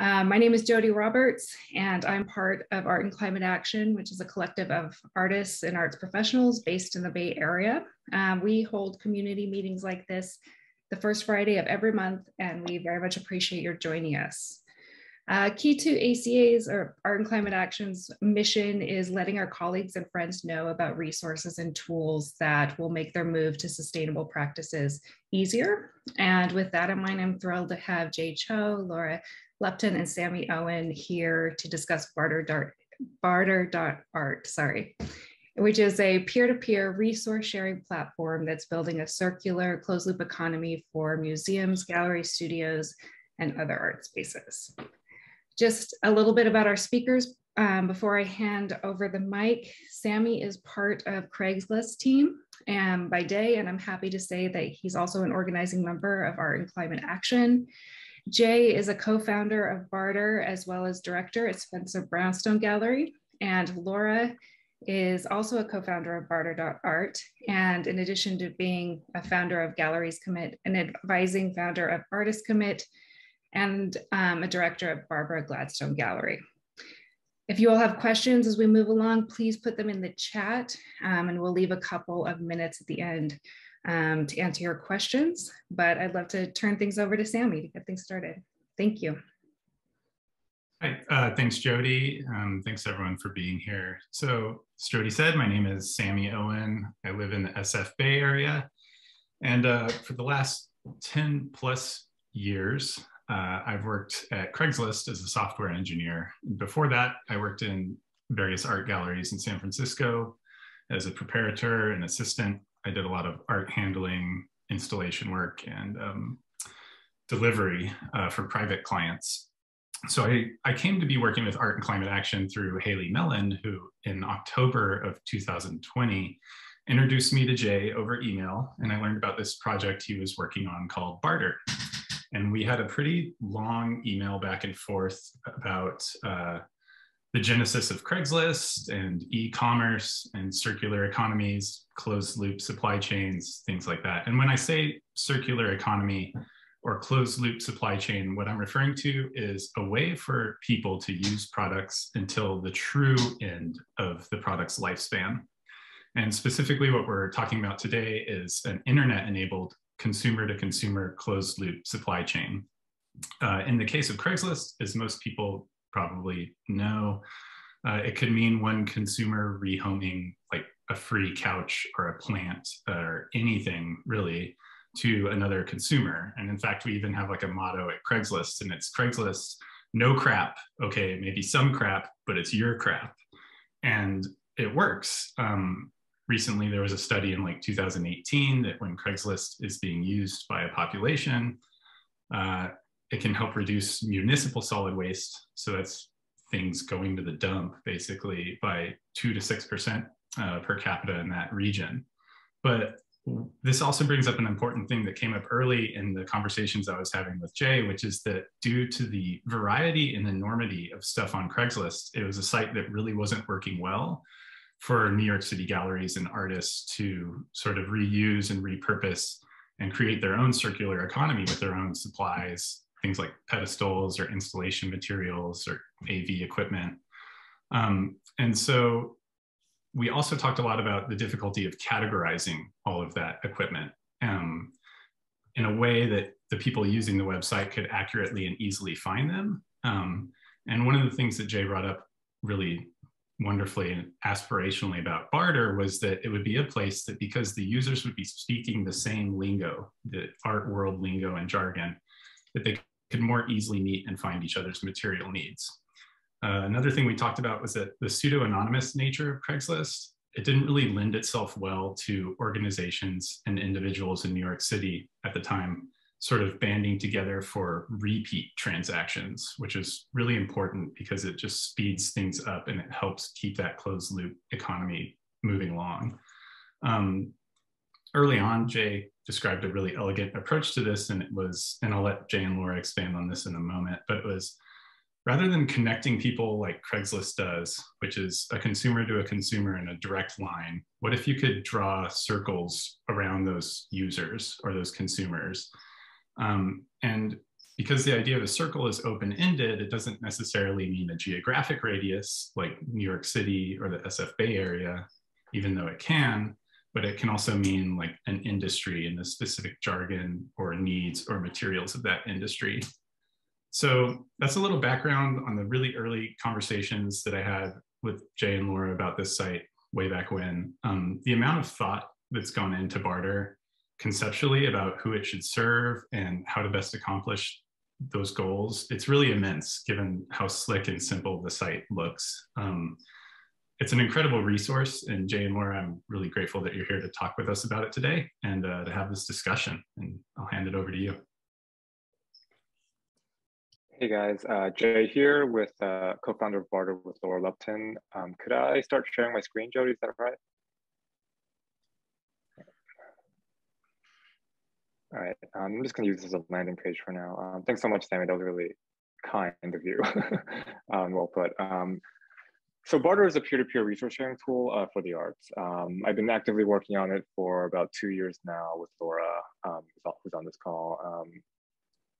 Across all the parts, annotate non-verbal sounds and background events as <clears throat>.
Uh, my name is Jody Roberts, and I'm part of Art and Climate Action, which is a collective of artists and arts professionals based in the Bay Area. Um, we hold community meetings like this the first Friday of every month, and we very much appreciate your joining us. Uh, key to ACA's or Art and Climate Action's mission is letting our colleagues and friends know about resources and tools that will make their move to sustainable practices easier. And with that in mind, I'm thrilled to have Jae Cho, Laura Lupton, and Sammy Owen here to discuss Barder Dart, Barder.art, sorry, which is a peer-to-peer -peer resource sharing platform that's building a circular closed loop economy for museums, gallery studios, and other art spaces. Just a little bit about our speakers um, before I hand over the mic. Sammy is part of Craigslist team and by day, and I'm happy to say that he's also an organizing member of Art and Climate Action. Jae is a co-founder of Barder as well as director at Spencer Brownstone Gallery. And Laura is also a co-founder of Barder.art. And in addition to being a founder of Galleries Commit, an advising founder of Artist Commit, and um, a director at Barbara Gladstone Gallery. If you all have questions as we move along, please put them in the chat um, and we'll leave a couple of minutes at the end um, to answer your questions. But I'd love to turn things over to Sammy to get things started. Thank you. Hi, uh, thanks Jody. Um, thanks everyone for being here. So as Jody said, my name is Sammy Owen. I live in the SF Bay area. And uh, for the last 10 plus years, uh, I've worked at Craigslist as a software engineer. Before that, I worked in various art galleries in San Francisco as a preparator and assistant. I did a lot of art handling, installation work, and um, delivery uh, for private clients. So I, I came to be working with Art and Climate Action through Haley Mellon, who in October of 2020 introduced me to Jae over email, and I learned about this project he was working on called Barder. And we had a pretty long email back and forth about uh, the genesis of Craigslist and e-commerce and circular economies, closed loop supply chains, things like that. And when I say circular economy or closed loop supply chain, what I'm referring to is a way for people to use products until the true end of the product's lifespan. And specifically what we're talking about today is an internet enabled consumer to consumer closed loop supply chain. Uh, in the case of Craigslist, as most people probably know, uh, it could mean one consumer rehoming like a free couch or a plant or anything really to another consumer. And in fact, we even have like a motto at Craigslist and it's Craigslist, no crap. Okay, maybe some crap, but it's your crap. And it works. Um, recently there was a study in like 2018 that when Craigslist is being used by a population, uh, it can help reduce municipal solid waste. So that's things going to the dump basically by two to 6% uh, per capita in that region. But this also brings up an important thing that came up early in the conversations I was having with Jae, which is that due to the variety and enormity of stuff on Craigslist, it was a site that really wasn't working well for New York City galleries and artists to sort of reuse and repurpose and create their own circular economy with their own supplies, things like pedestals or installation materials or AV equipment. Um, and so we also talked a lot about the difficulty of categorizing all of that equipment um, in a way that the people using the website could accurately and easily find them. Um, and one of the things that Jae brought up really wonderfully and aspirationally about barder was that it would be a place that because the users would be speaking the same lingo the art world lingo and jargon that they could more easily meet and find each other's material needs. Uh, another thing we talked about was that the pseudo-anonymous nature of craigslist it didn't really lend itself well to organizations and individuals in new york city at the time sort of banding together for repeat transactions, which is really important because it just speeds things up and it helps keep that closed loop economy moving along. Um, early on, Jae described a really elegant approach to this, and it was, and I'll let Jae and Laura expand on this in a moment, but it was rather than connecting people like Craigslist does, which is a consumer to a consumer in a direct line, what if you could draw circles around those users or those consumers um, and because the idea of a circle is open-ended, it doesn't necessarily mean a geographic radius like New York City or the SF Bay Area, even though it can, but it can also mean like an industry and the specific jargon or needs or materials of that industry. So that's a little background on the really early conversations that I had with Jae and Laura about this site way back when. Um, the amount of thought that's gone into barder conceptually about who it should serve and how to best accomplish those goals, it's really immense given how slick and simple the site looks. Um, it's an incredible resource and Jae and Laura, I'm really grateful that you're here to talk with us about it today and uh, to have this discussion and I'll hand it over to you. Hey guys, uh, Jae here with uh, co-founder of Barder with Laura Lupton. Um, could I start sharing my screen, Jody? Is that right? All right, um, I'm just going to use this as a landing page for now. Um, thanks so much, Sammy. That was really kind of you. <laughs> um, well put. Um, so Barder is a peer-to-peer -peer resource sharing tool uh, for the arts. Um, I've been actively working on it for about two years now with Laura, um, who's on this call.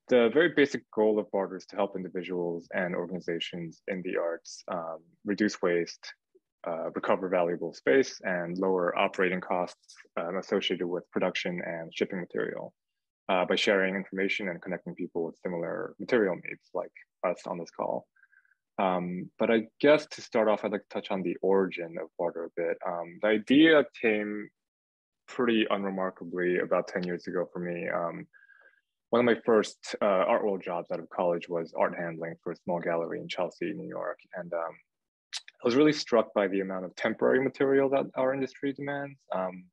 the very basic goal of Barder is to help individuals and organizations in the arts reduce waste, uh, recover valuable space and lower operating costs associated with production and shipping material uh, by sharing information and connecting people with similar material needs like us on this call. Um, but I guess to start off, I'd like to touch on the origin of Barder a bit. Um, the idea came pretty unremarkably about 10 years ago for me. Um, one of my first uh, art world jobs out of college was art handling for a small gallery in Chelsea, New York. And um, I was really struck by the amount of temporary material that our industry demands. Um,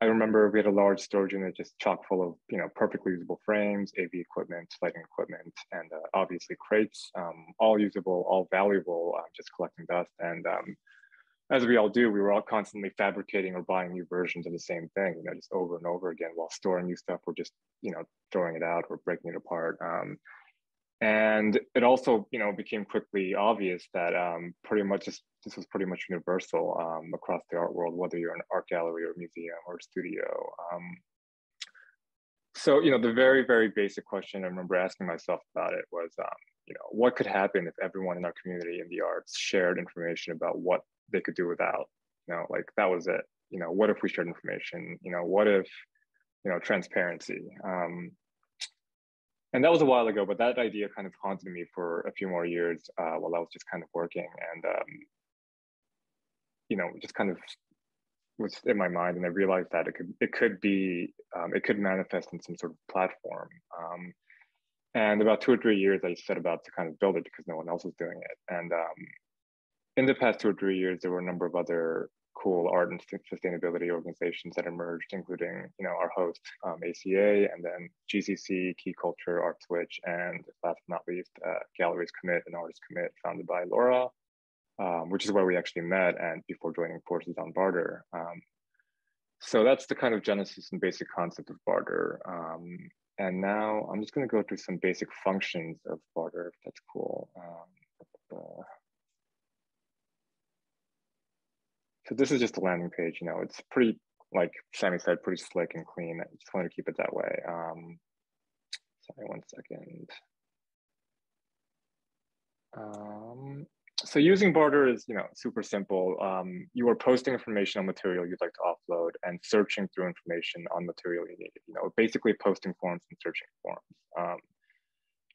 I remember we had a large storage unit just chock full of you know perfectly usable frames, AV equipment, lighting equipment, and uh, obviously crates, um, all usable, all valuable, uh, just collecting dust. And um, as we all do, we were all constantly fabricating or buying new versions of the same thing, you know, just over and over again while storing new stuff or just you know throwing it out or breaking it apart. Um, and it also you know became quickly obvious that um, pretty much this, this was pretty much universal um, across the art world whether you're an art gallery or museum or studio um, so you know the very very basic question i remember asking myself about it was um, you know what could happen if everyone in our community in the arts shared information about what they could do without you know like that was it. You know what if we shared information? You know what if you know transparency? Um, and that was a while ago, but that idea kind of haunted me for a few more years uh, while I was just kind of working and, um, you know, just kind of was in my mind. And I realized that it could, it could be, um, it could manifest in some sort of platform. Um, and about two or three years, I set about to kind of build it because no one else was doing it. And um, in the past two or three years, there were a number of other cool art and sustainability organizations that emerged, including you know our host um, ACA, and then GCC, Ki Culture, Art Switch, and last but not least, uh, Galleries Commit and Artists Commit, founded by Laura, um, which is where we actually met and before joining forces on Barder. Um, so that's the kind of genesis and basic concept of Barder. Um, and now I'm just going to go through some basic functions of Barder, if that's cool. Uh, So this is just a landing page, you know, it's pretty, like Sammy said, pretty slick and clean. I just wanted to keep it that way. Um, sorry, one second. Um, so using Barder is, you know, super simple. Um, you are posting information on material you'd like to offload and searching through information on material you need. You know, basically posting forms and searching forms. Um,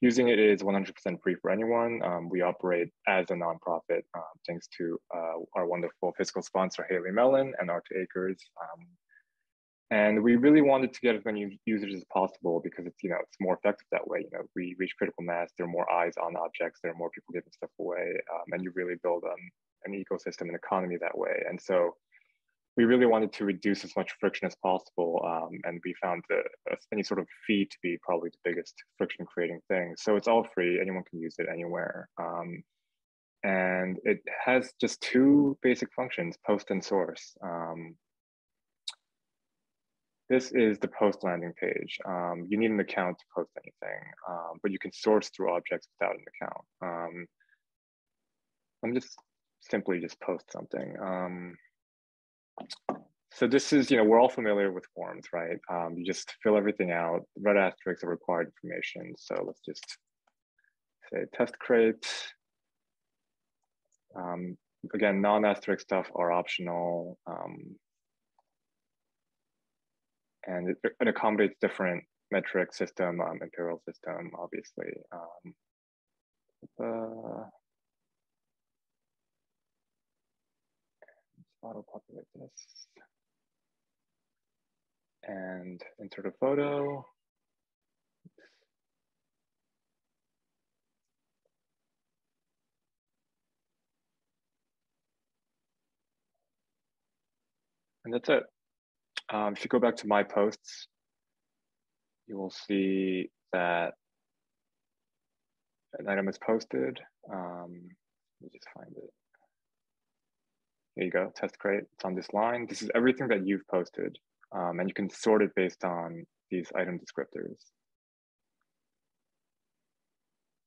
Using it is 100% free for anyone. Um, we operate as a nonprofit um, thanks to uh, our wonderful fiscal sponsor, Haley Mellon and Art Acres. Um, and we really wanted to get as many users as possible because it's, you know, it's more effective that way. You know, we reach critical mass, there are more eyes on objects, there are more people giving stuff away, um, and you really build um, an ecosystem and economy that way. And so we really wanted to reduce as much friction as possible. Um, and we found that any sort of fee to be probably the biggest friction creating thing. So it's all free, anyone can use it anywhere. Um, and it has just two basic functions, post and source. Um, this is the post landing page. Um, you need an account to post anything, um, but you can source through objects without an account. Um, I'm just simply just post something. So this is, you know, we're all familiar with forms, right? Um, you just fill everything out. Red asterisks are required information. So let's just say test crate. Um, again, non-asterisk stuff are optional. Um, and it, it, accommodates different metric system, um, imperial system, obviously. Um, uh, auto populate this and insert a photo. And that's it. Um, if you go back to my posts, you will see that an item is posted. Um, let me just find it. Here you go, test crate. It's on this line. This is everything that you've posted. Um, and you can sort it based on these item descriptors.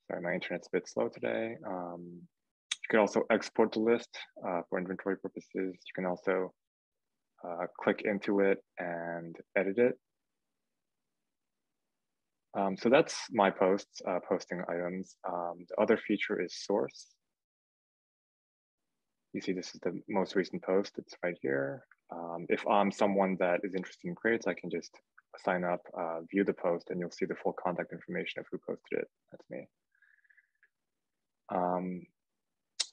Sorry, my internet's a bit slow today. Um, you can also export the list uh, for inventory purposes. You can also uh, click into it and edit it. Um, so that's my posts, uh, posting items. Um, the other feature is source. You see this is the most recent post, it's right here. Um, if I'm someone that is interested in crates, I can just sign up, uh, view the post, and you'll see the full contact information of who posted it. That's me. Um,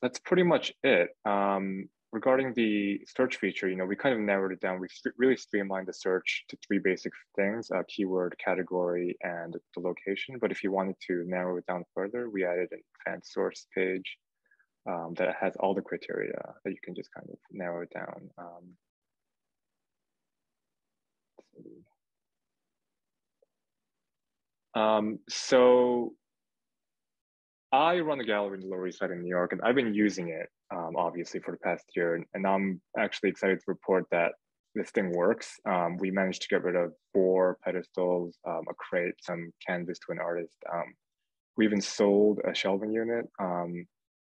that's pretty much it. Um, regarding the search feature, you know, we kind of narrowed it down. We really streamlined the search to three basic things, uh, keyword, category, and the location. But if you wanted to narrow it down further, we added an advanced source page um, that has all the criteria that you can just kind of narrow it down. Um, um, so I run a gallery in the Lower East Side in New York, and I've been using it um, obviously for the past year, and I'm actually excited to report that this thing works. Um, we managed to get rid of four pedestals, um, a crate, some canvas to an artist. We even sold a shelving unit,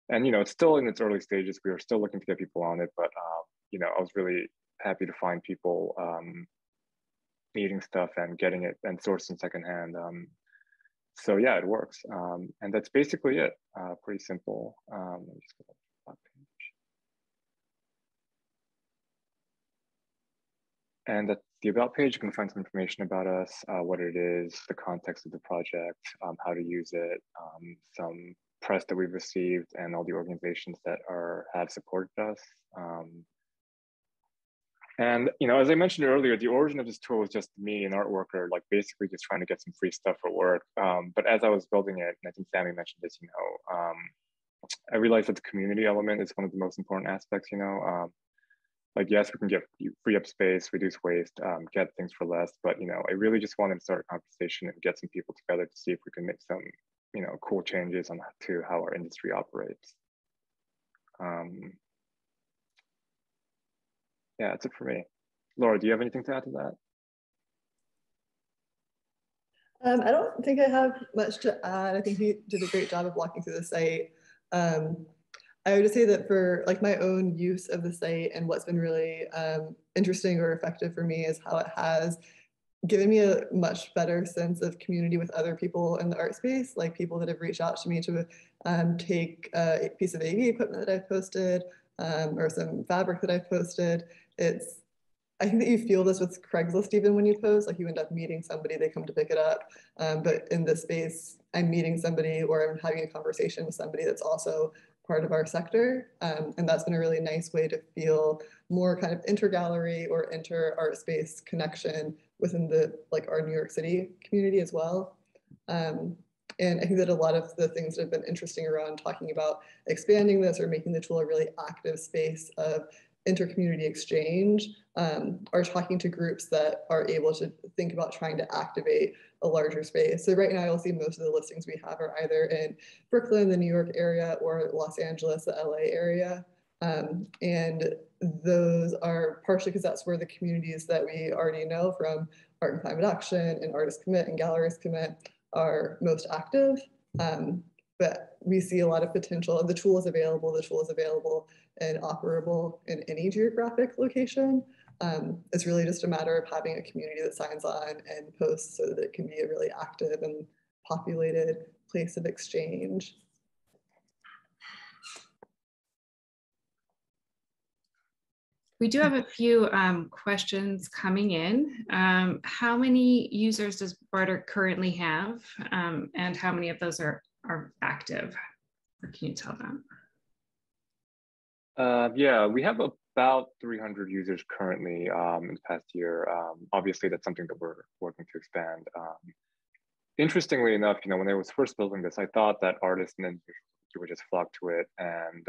and you know it's still in its early stages. We are still looking to get people on it, but uh, you know I was really happy to find people um, needing stuff and getting it and sourcing secondhand. Um, so yeah, it works. Um, and that's basically it. Uh, pretty simple. Um, and at the about page, you can find some information about us, uh, what it is, the context of the project, um, how to use it, um, some press that we've received, and all the organizations that are have supported us. Um, and you know, as I mentioned earlier, the origin of this tool was just me, an art worker, like basically just trying to get some free stuff for work. Um, but as I was building it, and I think Sammy mentioned this, you know, um, I realized that the community element is one of the most important aspects. You know, um, like yes, we can get free up space, reduce waste, um, get things for less, but you know, I really just wanted to start a conversation and get some people together to see if we can make some, you know, cool changes on to how our industry operates. Um, yeah, that's it for me. Laura, do you have anything to add to that? Um, I don't think I have much to add. I think he did a great job of walking through the site. Um, I would just say that for like my own use of the site and what's been really um, interesting or effective for me is how it has given me a much better sense of community with other people in the art space, like people that have reached out to me to um, take a piece of AV equipment that I've posted um, or some fabric that I've posted it's I think that you feel this with Craigslist even when you post, like you end up meeting somebody, they come to pick it up. Um, but in this space, I'm meeting somebody or I'm having a conversation with somebody that's also part of our sector. Um, and that's been a really nice way to feel more kind of inter-gallery or inter-art space connection within the like our New York City community as well. Um, and I think that a lot of the things that have been interesting around talking about expanding this or making the tool a really active space of intercommunity exchange um, are talking to groups that are able to think about trying to activate a larger space. So right now you'll see most of the listings we have are either in Brooklyn, the New York area, or Los Angeles, the LA area. Um, and those are partially because that's where the communities that we already know from Art and Climate Action and Artist Commit and Galleries Commit are most active. Um, but we see a lot of potential. The tool is available. The tool is available and operable in any geographic location. Um, it's really just a matter of having a community that signs on and posts so that it can be a really active and populated place of exchange. We do have a few um, questions coming in. Um, how many users does Barder currently have? Um, and how many of those are, are active? Or can you tell them? Uh, yeah, we have about 300 users currently um, in the past year. Um, obviously, that's something that we're working to expand. Um, interestingly enough, you know, when I was first building this, I thought that artists and engineers would just flock to it and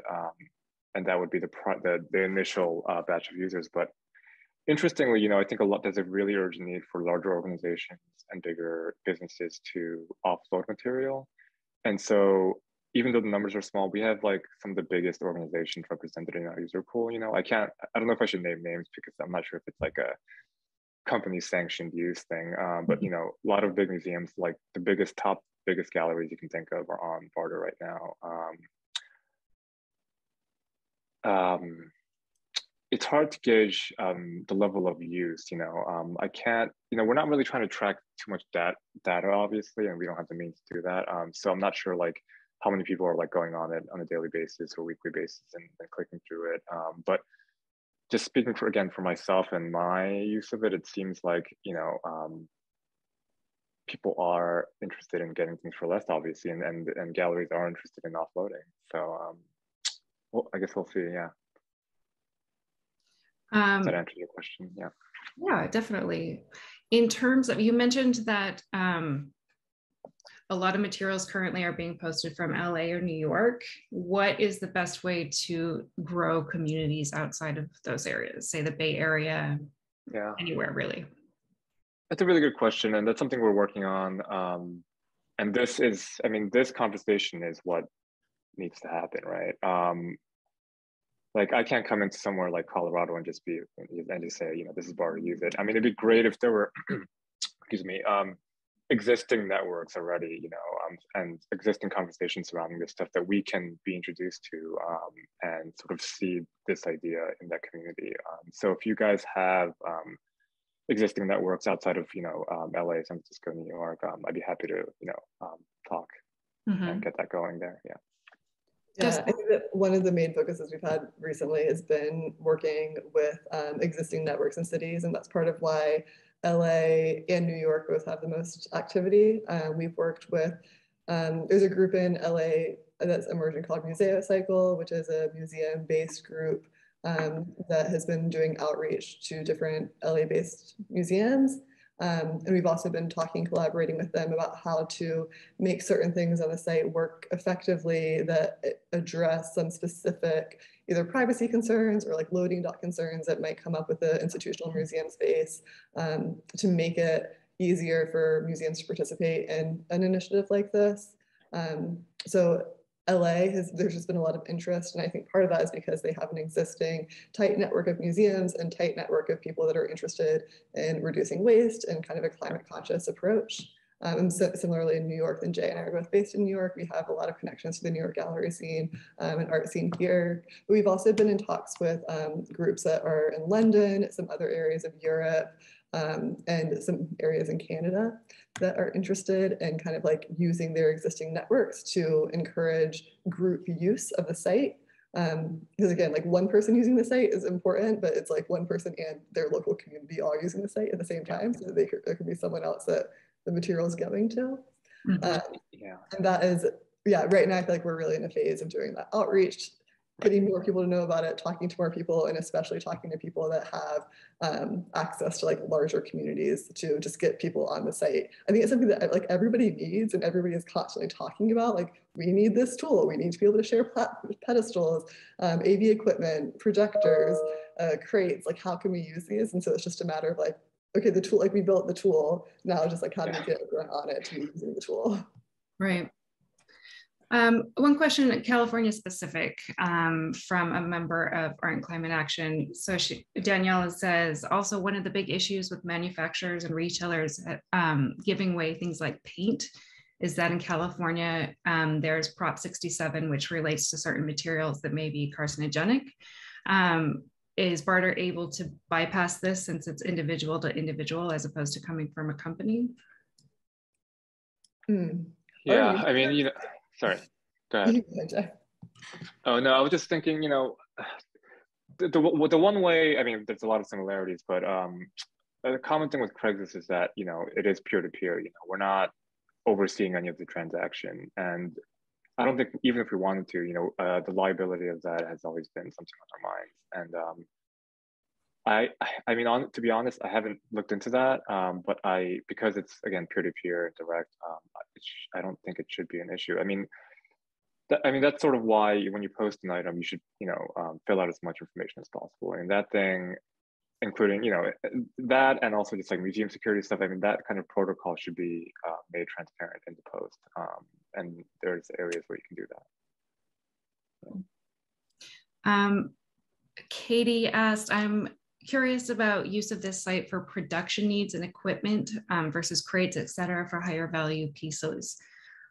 and that would be the the, the initial uh, batch of users. But interestingly, you know, I think a lot there's a really urgent need for larger organizations and bigger businesses to offload material. And so even though the numbers are small, we have like some of the biggest organizations represented in our user pool. You know, I can't, I don't know if I should name names because I'm not sure if it's like a company sanctioned use thing. Um, but you know, a lot of big museums, like the biggest top biggest galleries you can think of, are on Barder right now. Um, um, it's hard to gauge um, the level of use. You know, um, I can't. You know, we're not really trying to track too much dat- data, obviously, and we don't have the means to do that. Um, so I'm not sure like how many people are like going on it on a daily basis or weekly basis and, and clicking through it. Um, but just speaking for again for myself and my use of it, it seems like you know um, people are interested in getting things for less, obviously, and and, and galleries are interested in offloading. So um, well, I guess we'll see. Yeah. Um, that answer your question? Yeah. Yeah, definitely. In terms of, you mentioned that um, a lot of materials currently are being posted from LA or New York. What is the best way to grow communities outside of those areas, say the Bay Area, yeah. anywhere really? That's a really good question. And that's something we're working on. Um, and this is, I mean, this conversation is what needs to happen, right? Um, like I can't come into somewhere like Colorado and just be and just say, you know, this is bar use it. I mean, it'd be great if there were, <clears throat> excuse me, um, existing networks already, you know, um, and existing conversations surrounding this stuff that we can be introduced to um, and sort of see this idea in that community. Um, so if you guys have um, existing networks outside of, you know, um, LA, San Francisco, New York, um, I'd be happy to, you know, talk mm-hmm. and get that going there. Yeah. Yeah, I think that one of the main focuses we've had recently has been working with um, existing networks and cities, and that's part of why LA and New York both have the most activity. Um, we've worked with, um, there's a group in LA that's emerging called Museo Cycle, which is a museum-based group um, that has been doing outreach to different LA-based museums. Um, and we've also been talking, collaborating with them about how to make certain things on the site work effectively that address some specific either privacy concerns or like loading dock concerns that might come up with the institutional museum space um, to make it easier for museums to participate in an initiative like this. Um, so LA has there's just been a lot of interest, and I think part of that is because they have an existing tight network of museums and tight network of people that are interested in reducing waste and kind of a climate conscious approach. Um, and so similarly in New York, and Jae and I are both based in New York. We have a lot of connections to the New York gallery scene um, and art scene here. But we've also been in talks with um, groups that are in London, some other areas of Europe, um, and some areas in Canada that are interested in kind of like using their existing networks to encourage group use of the site. Um, because again, like one person using the site is important, but it's like one person and their local community all using the site at the same time. So they could, there could be someone else that the material is going to. Mm-hmm. Um, yeah. And that is, yeah, right now I feel like we're really in a phase of doing that outreach getting more people to know about it, talking to more people, and especially talking to people that have um, access to like larger communities to just get people on the site. I think it's something that like everybody needs and everybody is constantly talking about. Like we need this tool. We need to be able to share pedestals, um, AV equipment, projectors, uh, crates. Like how can we use these? And so it's just a matter of like, okay, the tool, like we built the tool. Now just like how do we get everyone on it to be using the tool? Right. Um, one question, California specific, um, from a member of Art and Climate Action. So she, Daniela says, also one of the big issues with manufacturers and retailers um, giving away things like paint is that in California, um, there's Prop 67, which relates to certain materials that may be carcinogenic. Um, is barder able to bypass this since it's individual to individual as opposed to coming from a company? Hmm. Yeah, I mean, you know, sorry, go ahead. Oh no, I was just thinking, you know, the, the, the one way, I mean, there's a lot of similarities, but um, the common thing with Craigslist is that, you know, it is peer-to-peer, you know, we're not overseeing any of the transaction. And I don't think even if we wanted to, you know, uh, the liability of that has always been something on our minds. And um, I, I mean, on to be honest, I haven't looked into that, um, but I because it's again peer to peer direct, um, I don't think it should be an issue. I mean, that, I mean that's sort of why when you post an item, you should you know um, fill out as much information as possible. And that thing, including you know that and also just like museum security stuff. I mean, that kind of protocol should be uh, made transparent in the post. Um, and there's areas where you can do that. So. Um, Katie asked, I'm curious about use of this site for production needs and equipment um, versus crates, et cetera, for higher value pieces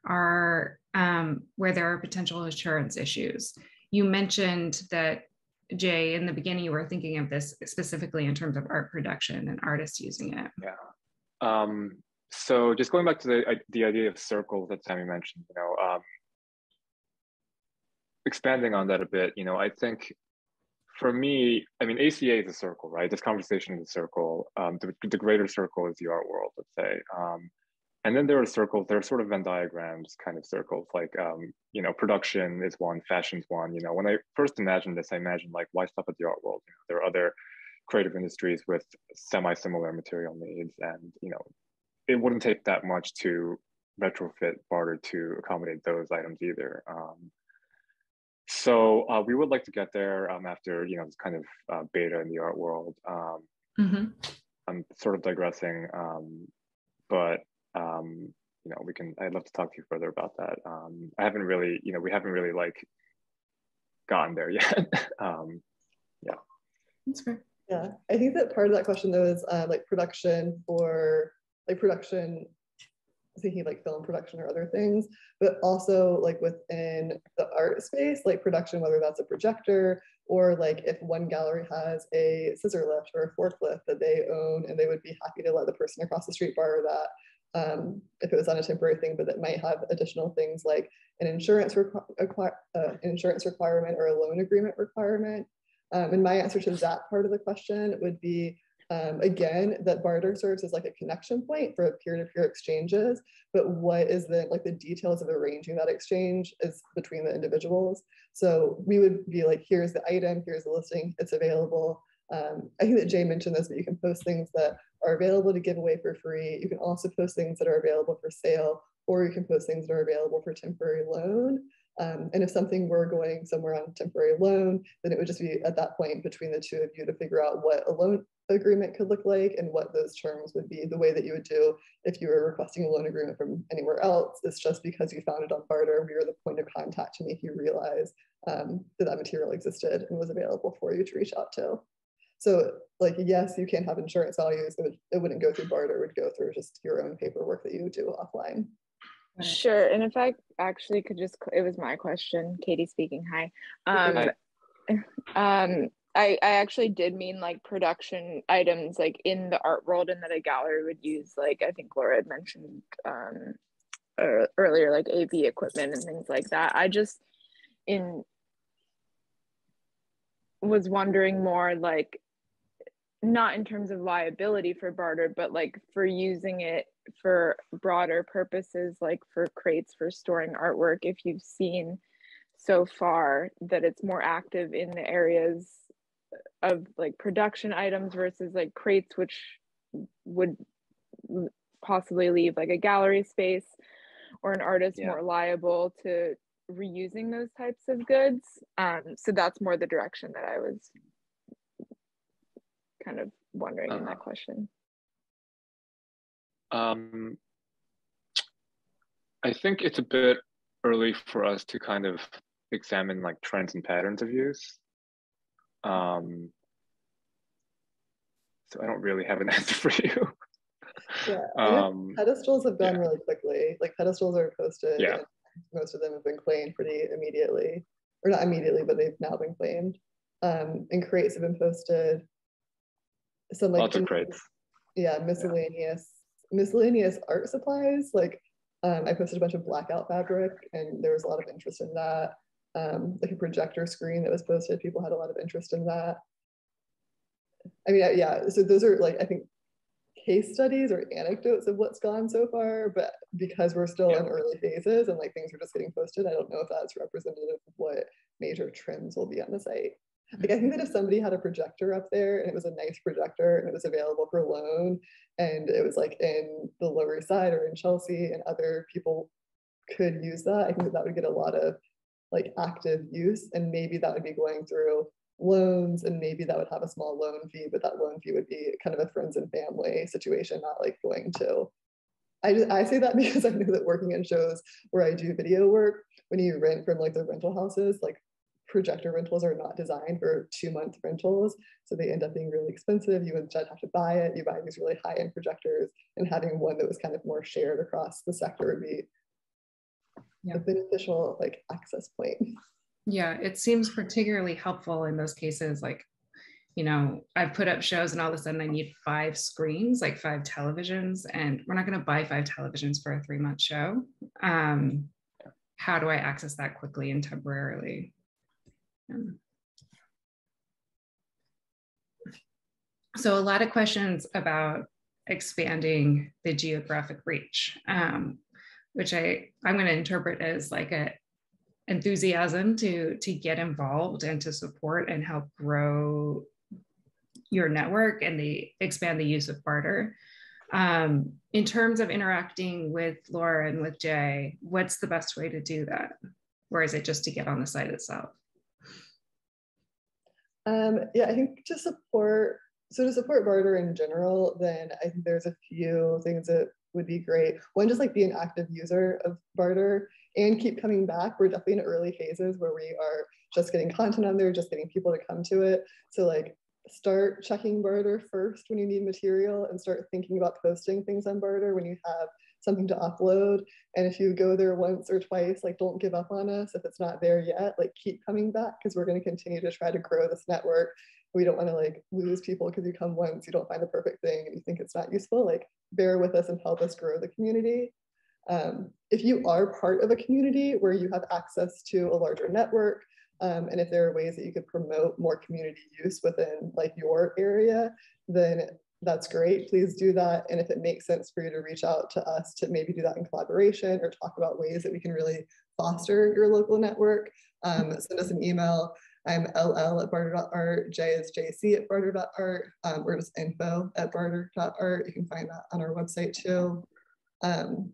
are um, where there are potential insurance issues. You mentioned that Jae, in the beginning, you were thinking of this specifically in terms of art production and artists using it. Yeah. Um, so just going back to the the idea of circles that Sammy mentioned, you know, um, expanding on that a bit, you know, I think for me, I mean, ACA is a circle, right? This conversation is a circle. Um, the, the, greater circle is the art world, let's say. Um, and then there are circles, there are sort of Venn diagrams kind of circles, like, um, you know, production is one, fashion's one. You know, when I first imagined this, I imagined like, why stop at the art world? You know, there are other creative industries with semi-similar material needs. And, you know, it wouldn't take that much to retrofit barder to accommodate those items either. Um, so uh, we would like to get there um, after you know this kind of uh, beta in the art world. Um, mm-hmm. I'm sort of digressing, um, but um, you know we can. I'd love to talk to you further about that. Um, I haven't really, you know, we haven't really like gotten there <laughs> yet. Um, yeah, that's fair. Yeah, I think that part of that question though is uh, like production for like production thinking like film production or other things, but also like within the art space, like production, whether that's a projector or like if one gallery has a scissor lift or a forklift that they own and they would be happy to let the person across the street borrow that um, if it was on a temporary thing, but that might have additional things like an insurance, requ uh, insurance requirement or a loan agreement requirement. Um, and my answer to that part of the question would be um, again, that barder serves as like a connection point for peer-to-peer exchanges, but what is the like the details of arranging that exchange is between the individuals. So we would be like, here's the item, here's the listing, it's available. Um, I think that Jae mentioned this, but you can post things that are available to give away for free. You can also post things that are available for sale, or you can post things that are available for temporary loan. Um, and if something were going somewhere on temporary loan, then it would just be at that point between the two of you to figure out what a loan agreement could look like and what those terms would be. The way that you would do if you were requesting a loan agreement from anywhere else is just because you found it on barder, we were the point of contact to make you realize um, that that material existed and was available for you to reach out to. So like, yes, you can have insurance values. It, would, it wouldn't go through barder, it would go through just your own paperwork that you would do offline. Sure. And if I actually could just, it was my question, Katie speaking. Hi. Um, <laughs> um, I, I actually did mean like production items like in the art world and that a gallery would use like I think Laura had mentioned um, earlier like AV equipment and things like that. I just in was wondering more like not in terms of liability for barder but like for using it for broader purposes like for crates for storing artwork if you've seen so far that it's more active in the areas of like production items versus like crates which would possibly leave like a gallery space or an artist yeah. more liable to reusing those types of goods um, so that's more the direction that i was kind of wondering uh-huh. in that uh-huh. question um, i think it's a bit early for us to kind of examine like trends and patterns of use um, so I don't really have an <laughs> answer for you. yeah, um, pedestals have gone yeah. really quickly. Like pedestals are posted. Yeah. most of them have been claimed pretty immediately, or not immediately, but they've now been claimed. um, and crates have been posted. Some like Lots of crates. Yeah, miscellaneous miscellaneous art supplies. Like um, I posted a bunch of blackout fabric, and there was a lot of interest in that. Um, like a projector screen that was posted, people had a lot of interest in that. I mean, yeah. So those are like I think case studies or anecdotes of what's gone so far, but because we're still yeah. in early phases and like things are just getting posted, I don't know if that's representative of what major trends will be on the site. Like I think that if somebody had a projector up there and it was a nice projector and it was available for loan and it was like in the Lower East Side or in Chelsea and other people could use that, I think that, that would get a lot of like active use and maybe that would be going through loans and maybe that would have a small loan fee, but that loan fee would be kind of a friends and family situation, not like going to. I, just, I say that <laughs> because I know that working in shows where I do video work, when you rent from like the rental houses, like projector rentals are not designed for two month rentals. So they end up being really expensive. You instead have to buy it. You buy these really high end projectors and having one that was kind of more shared across the sector would be yeah. a beneficial like access point. Yeah, it seems particularly helpful in those cases. Like, you know, I've put up shows and all of a sudden I need five screens, like five televisions, and we're not going to buy five televisions for a three month show. Um, how do I access that quickly and temporarily? So, a lot of questions about expanding the geographic reach, um, which I, I'm going to interpret as like a enthusiasm to to get involved and to support and help grow your network and the expand the use of barder. Um, in terms of interacting with laura and with jae what's the best way to do that? Or is it just to get on the site itself? Um, yeah i think to support so to support barder in general then i think there's a few things that would be great one just like be an active user of barder and keep coming back. We're definitely in early phases where we are just getting content on there, just getting people to come to it. So like start checking barder first when you need material and start thinking about posting things on barder when you have something to upload. And if you go there once or twice, like don't give up on us if it's not there yet, like keep coming back because we're going to continue to try to grow this network. We don't want to like lose people because you come once, you don't find the perfect thing and you think it's not useful. Like bear with us and help us grow the community. Um, if you are part of a community where you have access to a larger network, um, and if there are ways that you could promote more community use within like your area, then that's great. Please do that. And if it makes sense for you to reach out to us to maybe do that in collaboration or talk about ways that we can really foster your local network, um, send us an email. I'm LL at barder.art, J is JC at barder.art, um, or just info at barder.art. You can find that on our website too. Um,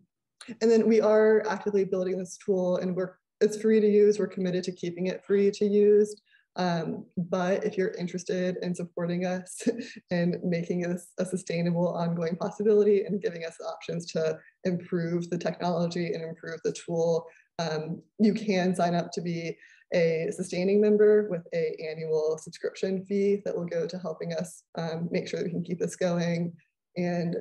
and then we are actively building this tool and we're it's free to use. We're committed to keeping it free to use. Um, but if you're interested in supporting us <laughs> and making this a sustainable ongoing possibility and giving us options to improve the technology and improve the tool, um, you can sign up to be a sustaining member with a annual subscription fee that will go to helping us um, make sure that we can keep this going. And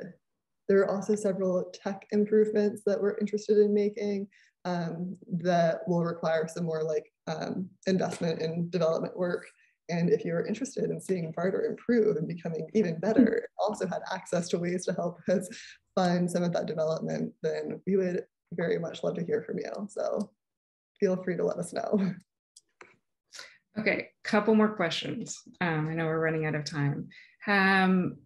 there are also several tech improvements that we're interested in making um, that will require some more like um, investment in development work. And if you're interested in seeing barder improve and becoming even better, also had access to ways to help us fund some of that development, then we would very much love to hear from you. So feel free to let us know. <laughs> Okay, couple more questions. Um, I know we're running out of time. Um,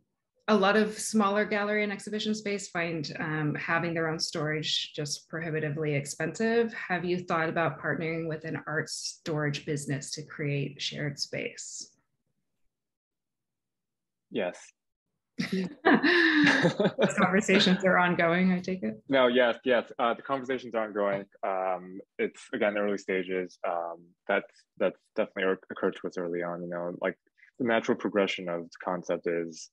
a lot of smaller gallery and exhibition space find um, having their own storage just prohibitively expensive. Have you thought about partnering with an art storage business to create shared space? Yes. Conversations are ongoing, I take it? No, yes, yes. Uh, the conversations are ongoing. Um, it's again early stages. Um, that's that's definitely occurred to us early on. You know, like the natural progression of the concept is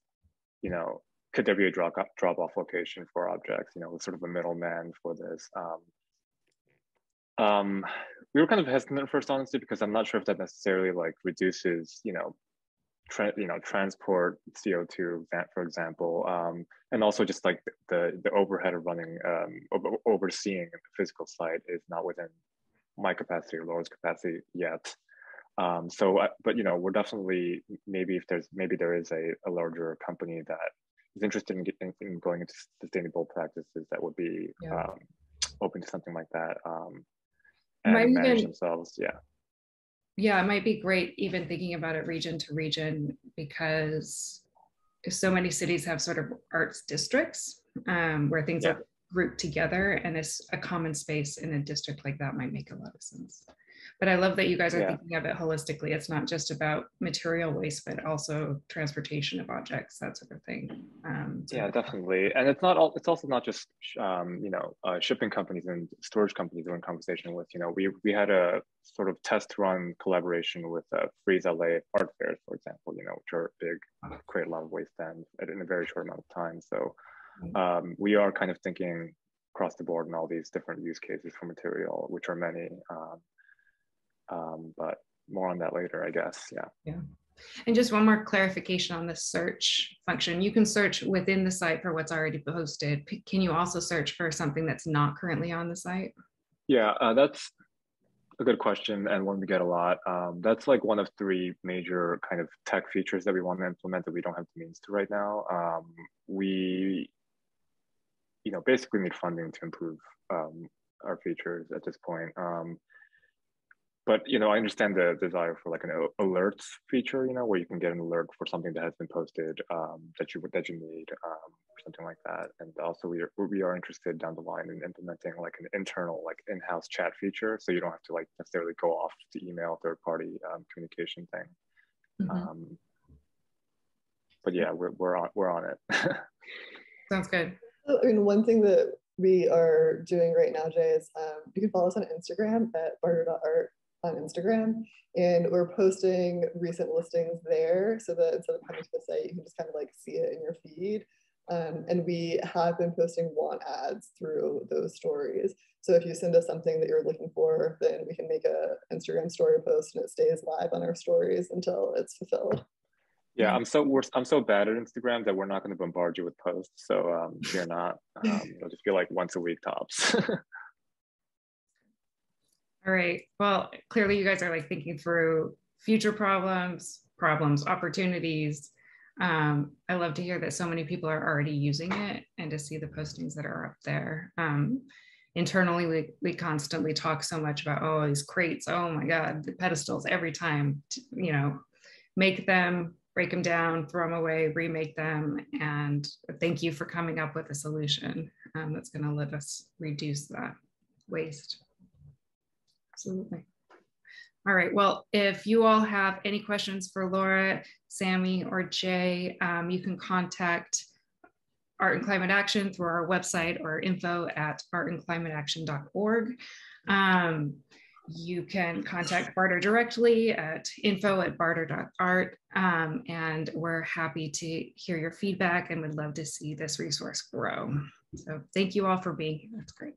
you know, could there be a drop drop off location for objects? You know, sort of a middleman for this. Um, um, we were kind of hesitant at first, honestly, because I'm not sure if that necessarily like reduces, you know, you know, transport CO2, for example, um, and also just like the the overhead of running, um, overseeing the physical site is not within my capacity or Laura's capacity yet. Um, so, uh, but you know, we're definitely maybe if there's maybe there is a, a larger company that is interested in, in, in going into sustainable practices that would be yeah. um, open to something like that um, and might manage even, themselves. Yeah. Yeah, it might be great even thinking about it region to region because so many cities have sort of arts districts um, where things yeah. are grouped together and it's a common space in a district like that might make a lot of sense but I love that you guys are yeah. thinking of it holistically. It's not just about material waste, but also transportation of objects, that sort of thing. Um, so. Yeah, definitely. And it's not all. It's also not just um, you know uh, shipping companies and storage companies we're in conversation with. You know, we we had a sort of test run collaboration with uh, Frieze LA art fairs, for example. You know, which are big, create a lot of waste and in a very short amount of time. So mm-hmm. um, we are kind of thinking across the board in all these different use cases for material, which are many. Um, um, but more on that later, I guess. Yeah. Yeah. And just one more clarification on the search function. You can search within the site for what's already posted. Can you also search for something that's not currently on the site? Yeah, uh, that's a good question and one we get a lot. Um, that's like one of three major kind of tech features that we want to implement that we don't have the means to right now. Um, we, you know, basically need funding to improve um, our features at this point. But you know, I understand the desire for like an alerts feature, you know, where you can get an alert for something that has been posted um, that you that you need um, or something like that. And also, we are we are interested down the line in implementing like an internal like in-house chat feature, so you don't have to like necessarily go off the email third-party um, communication thing. Mm -hmm. but yeah, we're we're on we're on it. <laughs> Sounds good. I mean, one thing that we are doing right now, Jae, is um, you can follow us on Instagram at barder.art on Instagram. And we're posting recent listings there so that instead of coming to the site, you can just kind of like see it in your feed. Um, and we have been posting want ads through those stories. So if you send us something that you're looking for, then we can make a Instagram story post and it stays live on our stories until it's fulfilled. Yeah, I'm so we're, I'm so bad at Instagram that we're not going to bombard you with posts. So um, you're not, um, it'll just be like once a week tops. <laughs> All right. Well, clearly you guys are like thinking through future problems, problems, opportunities. Um, I love to hear that so many people are already using it and to see the postings that are up there. Um, internally, we, we constantly talk so much about, oh, these crates, oh my God, the pedestals every time, to, you know, make them, break them down, throw them away, remake them. And thank you for coming up with a solution um, that's going to let us reduce that waste. Absolutely. All right, well, if you all have any questions for Laura, Sammy, or Jae, um, you can contact Art and Climate Action through our website or info at artandclimateaction.org. Um, you can contact Barder directly at info at barder.art. Um, and we're happy to hear your feedback and would love to see this resource grow. So thank you all for being here. That's great.